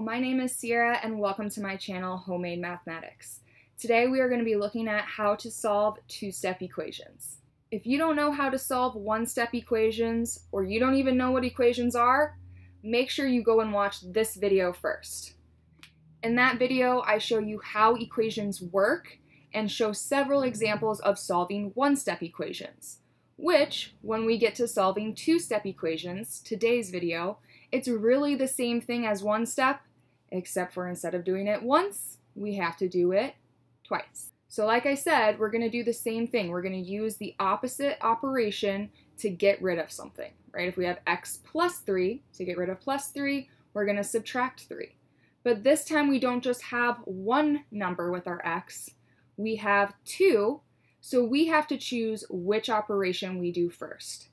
my name is Sierra and welcome to my channel Homemade Mathematics. Today we are going to be looking at how to solve two-step equations. If you don't know how to solve one-step equations or you don't even know what equations are, make sure you go and watch this video first. In that video I show you how equations work and show several examples of solving one-step equations, which, when we get to solving two-step equations, today's video, it's really the same thing as one step, except for instead of doing it once, we have to do it twice. So like I said, we're going to do the same thing. We're going to use the opposite operation to get rid of something, right? If we have x plus 3, to get rid of plus 3, we're going to subtract 3. But this time we don't just have one number with our x, we have two, so we have to choose which operation we do first.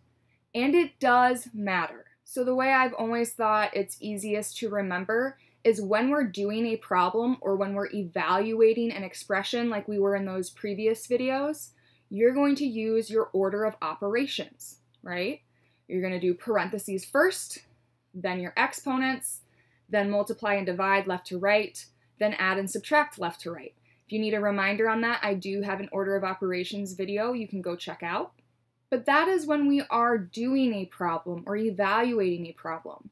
And it does matter. So the way I've always thought it's easiest to remember is when we're doing a problem or when we're evaluating an expression like we were in those previous videos, you're going to use your order of operations, right? You're going to do parentheses first, then your exponents, then multiply and divide left to right, then add and subtract left to right. If you need a reminder on that, I do have an order of operations video you can go check out. But that is when we are doing a problem or evaluating a problem.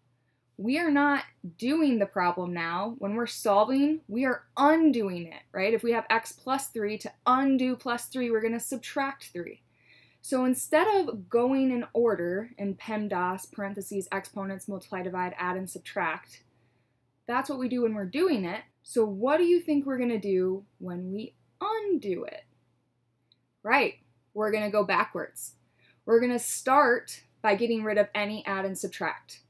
We are not doing the problem now. When we're solving, we are undoing it, right? If we have x plus 3, to undo plus 3, we're going to subtract 3. So instead of going in order in PEMDAS, parentheses, exponents, multiply, divide, add, and subtract, that's what we do when we're doing it. So what do you think we're going to do when we undo it? Right, we're going to go backwards. We're going to start by getting rid of any add and subtract.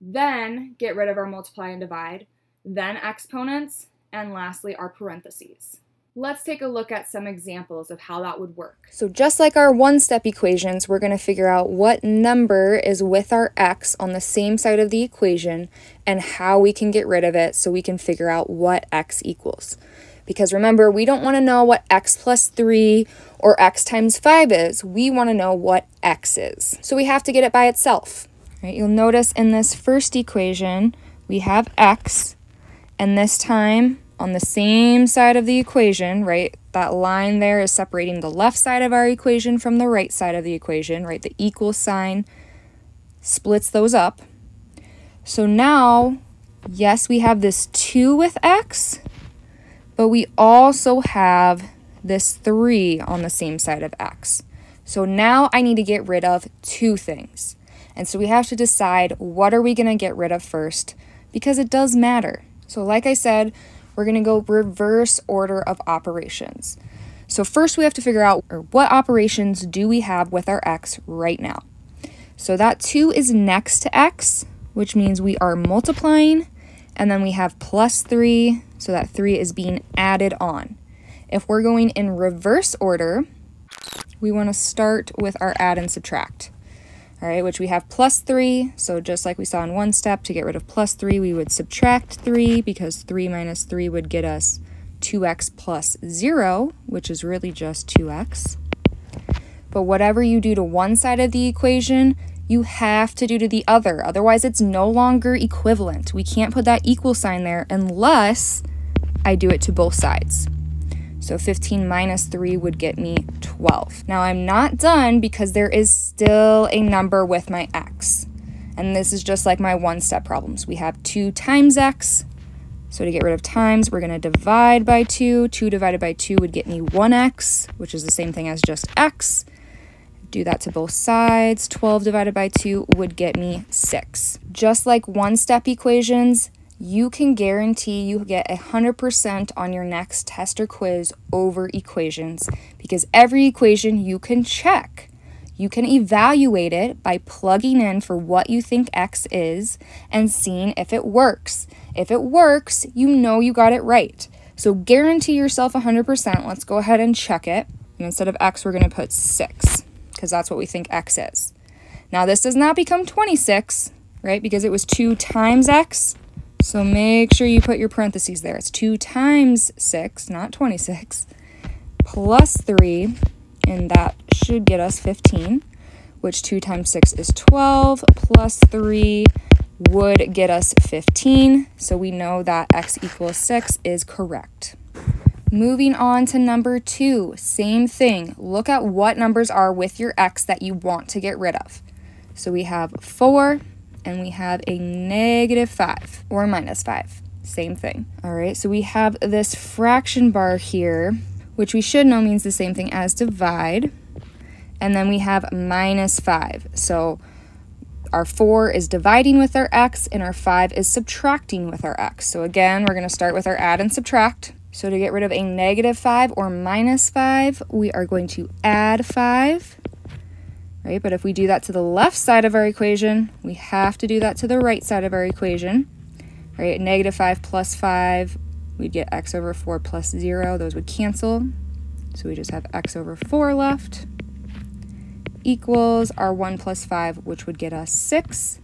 Then get rid of our multiply and divide, then exponents, and lastly our parentheses. Let's take a look at some examples of how that would work. So just like our one-step equations, we're going to figure out what number is with our x on the same side of the equation and how we can get rid of it so we can figure out what x equals. Because remember, we don't want to know what x plus 3 or x times 5 is. We want to know what x is. So we have to get it by itself. Right? You'll notice in this first equation, we have x, and this time on the same side of the equation, right, that line there is separating the left side of our equation from the right side of the equation, right? The equal sign splits those up. So now, yes, we have this 2 with x, but we also have this 3 on the same side of x. So now I need to get rid of two things. And so we have to decide what are we going to get rid of first because it does matter. So like I said, we're going to go reverse order of operations. So first we have to figure out what operations do we have with our x right now. So that 2 is next to x, which means we are multiplying, and then we have plus 3, so that 3 is being added on. If we're going in reverse order, we want to start with our add and subtract. All right, which we have plus 3, so just like we saw in one step, to get rid of plus 3, we would subtract 3, because 3 minus 3 would get us 2x plus 0, which is really just 2x. But whatever you do to one side of the equation, you have to do to the other. Otherwise, it's no longer equivalent. We can't put that equal sign there unless I do it to both sides. So 15 minus 3 would get me 12. Now I'm not done because there is still a number with my x. And this is just like my one-step problems. We have 2 times x. So to get rid of times, we're going to divide by 2. 2 divided by 2 would get me 1x, which is the same thing as just x. Do that to both sides. 12 divided by 2 would get me 6. Just like one-step equations, you can guarantee you get 100% on your next test or quiz over equations because every equation you can check. You can evaluate it by plugging in for what you think x is and seeing if it works. If it works, you know you got it right. So guarantee yourself 100%. Let's go ahead and check it. And instead of x, we're going to put 6 because that's what we think x is. Now, this does not become 26, right? Because it was 2 times x so make sure you put your parentheses there. It's 2 times 6, not 26, plus 3, and that should get us 15, which 2 times 6 is 12, plus 3, would get us 15. So we know that x equals 6 is correct. Moving on to number two, same thing. Look at what numbers are with your x that you want to get rid of. So we have 4 and we have a negative 5 or minus 5. Same thing. All right, so we have this fraction bar here, which we should know means the same thing as divide. And then we have minus 5. So our 4 is dividing with our x, and our 5 is subtracting with our x. So again, we're going to start with our add and subtract. So to get rid of a negative 5 or minus 5, we are going to add 5. Right? But if we do that to the left side of our equation, we have to do that to the right side of our equation. Right? Negative 5 plus 5, we'd get x over 4 plus 0. Those would cancel. So we just have x over 4 left equals our 1 plus 5, which would get us 6.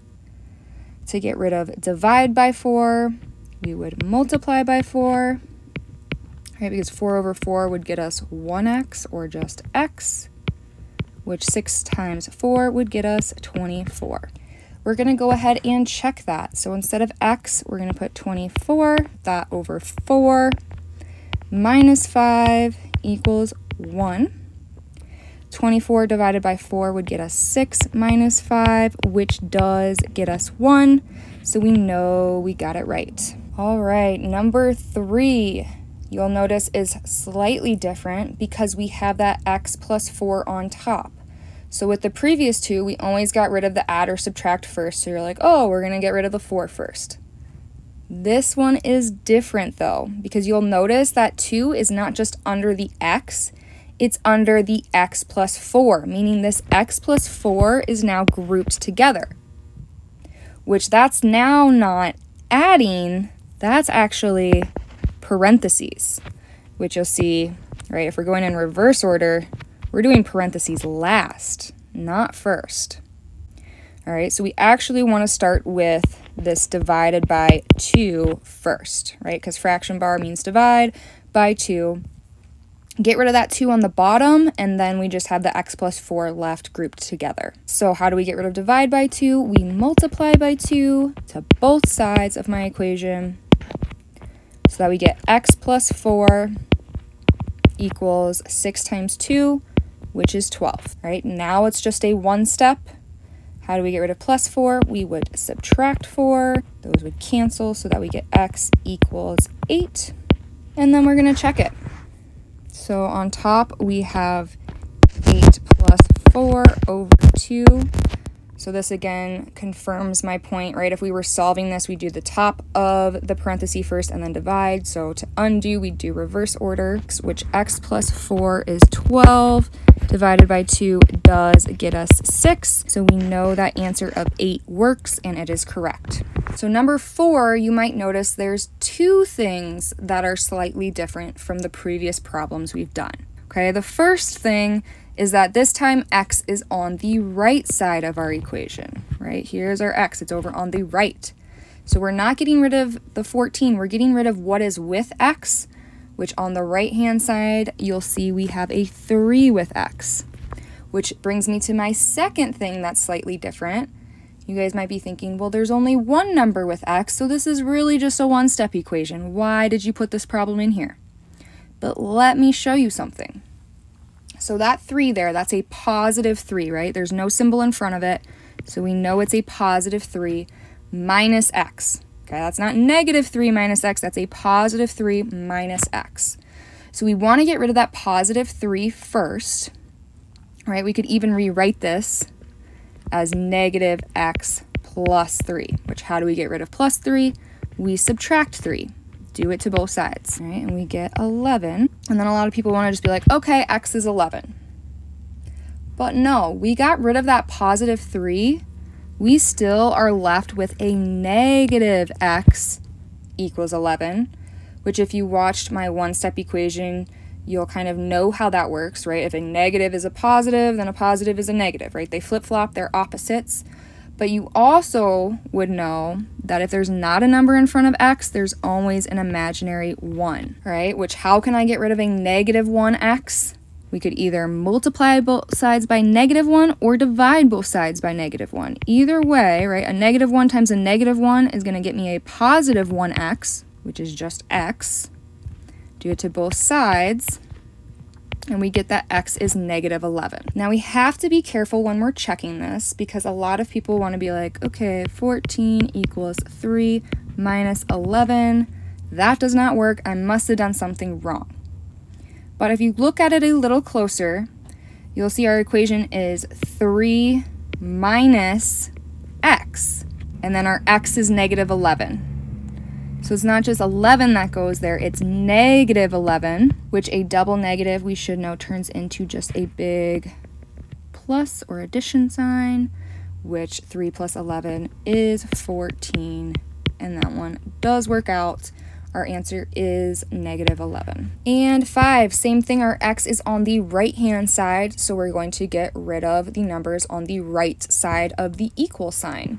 To get rid of divide by 4, we would multiply by 4 right? Because 4 over 4 would get us 1x or just x, which 6 times 4 would get us 24. We're going to go ahead and check that. So instead of x, we're going to put 24, that over 4 minus 5 equals 1. 24 divided by 4 would get us 6 minus 5, which does get us 1. So we know we got it right. All right, number 3 you'll notice is slightly different because we have that x plus 4 on top. So with the previous two, we always got rid of the add or subtract first. So you're like, oh, we're going to get rid of the 4 first. This one is different though, because you'll notice that 2 is not just under the x, it's under the x plus 4, meaning this x plus 4 is now grouped together. Which that's now not adding, that's actually parentheses, which you'll see, right, if we're going in reverse order, we're doing parentheses last, not first. All right, so we actually want to start with this divided by 2 first, right? Because fraction bar means divide by 2. Get rid of that 2 on the bottom, and then we just have the x plus 4 left grouped together. So how do we get rid of divide by 2? We multiply by 2 to both sides of my equation. So that we get x plus 4 equals 6 times 2, which is 12. Right now it's just a one step. How do we get rid of plus 4? We would subtract 4. Those would cancel so that we get x equals 8. And then we're going to check it. So on top we have 8 plus 4 over 2 so this again confirms my point, right? If we were solving this, we do the top of the parenthesis first and then divide. So to undo, we do reverse order, which x plus 4 is 12 divided by 2 does get us 6. So we know that answer of 8 works and it is correct. So number 4, you might notice there's two things that are slightly different from the previous problems we've done. Okay, the first thing is that this time x is on the right side of our equation, right? Here's our x, it's over on the right. So we're not getting rid of the 14, we're getting rid of what is with x, which on the right hand side, you'll see we have a 3 with x, which brings me to my second thing that's slightly different. You guys might be thinking, well, there's only one number with x, so this is really just a one-step equation. Why did you put this problem in here? But let me show you something. So that 3 there, that's a positive 3, right? There's no symbol in front of it, so we know it's a positive 3 minus x. Okay, that's not negative 3 minus x, that's a positive 3 minus x. So we want to get rid of that positive 3 first, right? We could even rewrite this as negative x plus 3, which how do we get rid of plus 3? We subtract 3 do it to both sides, right? And we get 11. And then a lot of people want to just be like, okay, x is 11. But no, we got rid of that positive 3. We still are left with a negative x equals 11, which if you watched my one-step equation, you'll kind of know how that works, right? If a negative is a positive, then a positive is a negative, right? They flip-flop, they're opposites. But you also would know that if there's not a number in front of x, there's always an imaginary 1, right? Which how can I get rid of a negative 1x? We could either multiply both sides by negative 1 or divide both sides by negative 1. Either way, right, a negative 1 times a negative 1 is going to get me a positive 1x, which is just x. Do it to both sides, and we get that x is negative 11. Now we have to be careful when we're checking this because a lot of people want to be like, okay, 14 equals 3 minus 11. That does not work. I must have done something wrong. But if you look at it a little closer, you'll see our equation is 3 minus x, and then our x is negative 11. So it's not just 11 that goes there, it's negative 11, which a double negative we should know turns into just a big plus or addition sign, which 3 plus 11 is 14, and that one does work out. Our answer is negative 11. And 5, same thing, our x is on the right-hand side, so we're going to get rid of the numbers on the right side of the equal sign,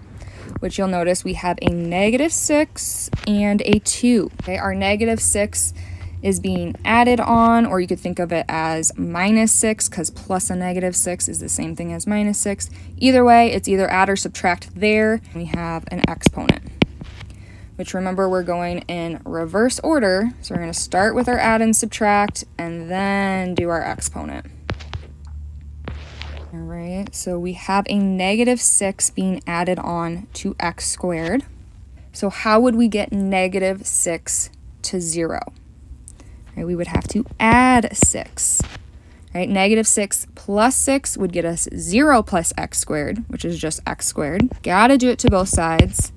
which you'll notice we have a negative 6 and a 2. Okay, our negative 6 is being added on, or you could think of it as minus 6, because plus a negative 6 is the same thing as minus 6. Either way, it's either add or subtract there. We have an exponent which remember we're going in reverse order. So we're going to start with our add and subtract and then do our exponent. All right, so we have a negative 6 being added on to x squared. So how would we get negative 6 to 0? Right, we would have to add 6. Right, negative 6 plus 6 would get us 0 plus x squared, which is just x squared. Gotta do it to both sides.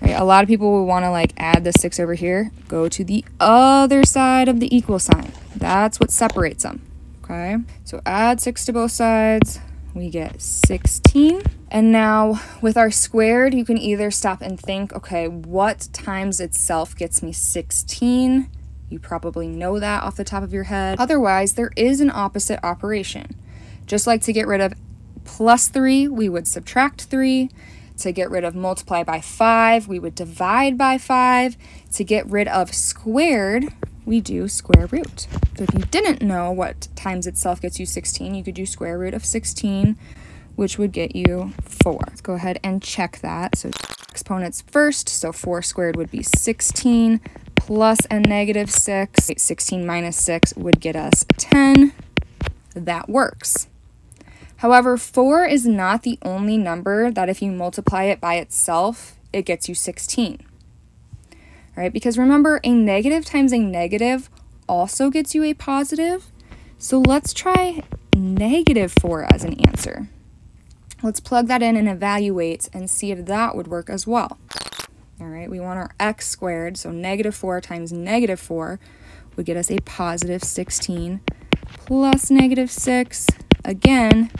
Right? A lot of people will want to like add the 6 over here. Go to the other side of the equal sign. That's what separates them. Okay, so add 6 to both sides. We get 16. And now with our squared, you can either stop and think, okay, what times itself gets me 16? You probably know that off the top of your head. Otherwise, there is an opposite operation. Just like to get rid of plus 3, we would subtract 3. To get rid of multiply by 5, we would divide by 5. To get rid of squared, we do square root. So if you didn't know what times itself gets you 16, you could do square root of 16, which would get you 4. Let's go ahead and check that. So exponents first, so 4 squared would be 16 plus a negative 6. 16 minus 6 would get us 10. That works. However, 4 is not the only number that if you multiply it by itself, it gets you 16. Right, because remember, a negative times a negative also gets you a positive. So let's try negative 4 as an answer. Let's plug that in and evaluate and see if that would work as well. All right, we want our x squared, so negative 4 times negative 4 would get us a positive 16 plus negative 6 again,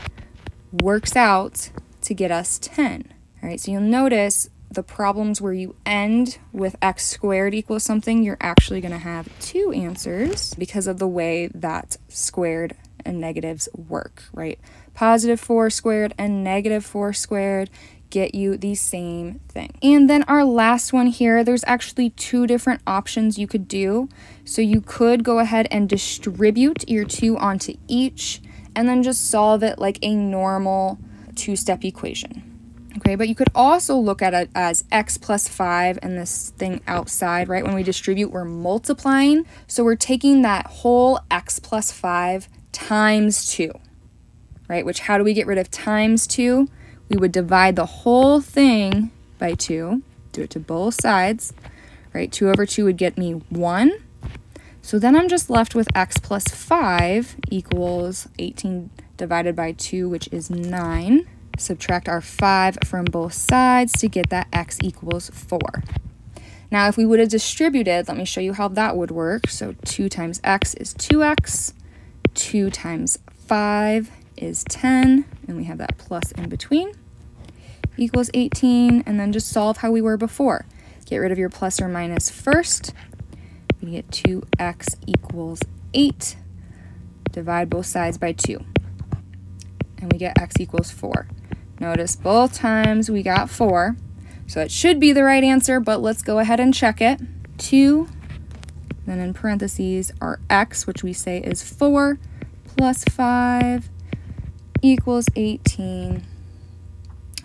works out to get us 10. All right, so you'll notice the problems where you end with x squared equals something, you're actually going to have two answers because of the way that squared and negatives work, right? Positive 4 squared and negative 4 squared get you the same thing. And then our last one here, there's actually two different options you could do. So you could go ahead and distribute your 2 onto each and then just solve it like a normal two-step equation. Okay, but you could also look at it as x plus 5 and this thing outside, right? When we distribute, we're multiplying. So we're taking that whole x plus 5 times 2, right? Which how do we get rid of times 2? We would divide the whole thing by 2, do it to both sides, right? 2 over 2 would get me 1. So then I'm just left with x plus 5 equals 18 divided by 2, which is 9. Subtract our 5 from both sides to get that x equals 4. Now, if we would have distributed, let me show you how that would work. So 2 times x is 2x. 2 times 5 is 10. And we have that plus in between. Equals 18. And then just solve how we were before. Get rid of your plus or minus first we get 2x equals 8. Divide both sides by 2. And we get x equals 4. Notice both times we got 4. So it should be the right answer, but let's go ahead and check it. 2, then in parentheses our x, which we say is 4, plus 5 equals 18.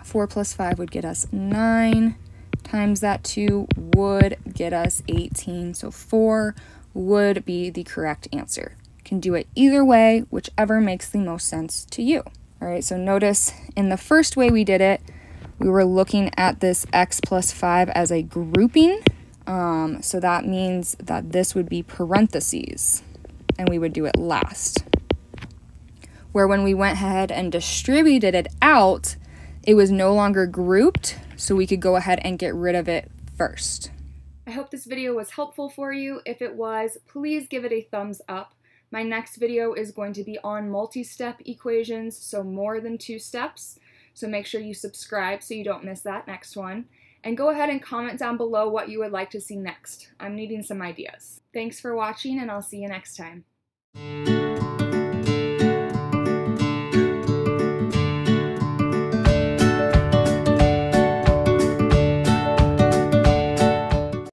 4 plus 5 would get us 9 times that 2 would get us 18. So 4 would be the correct answer. Can do it either way, whichever makes the most sense to you. All right, so notice in the first way we did it, we were looking at this x plus 5 as a grouping. Um, so that means that this would be parentheses, and we would do it last. Where when we went ahead and distributed it out, it was no longer grouped, so we could go ahead and get rid of it first. I hope this video was helpful for you. If it was, please give it a thumbs up. My next video is going to be on multi-step equations, so more than two steps. So make sure you subscribe so you don't miss that next one. And go ahead and comment down below what you would like to see next. I'm needing some ideas. Thanks for watching and I'll see you next time.